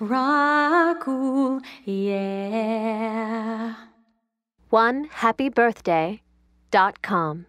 Rakul, yeah. One happy birthday dot com.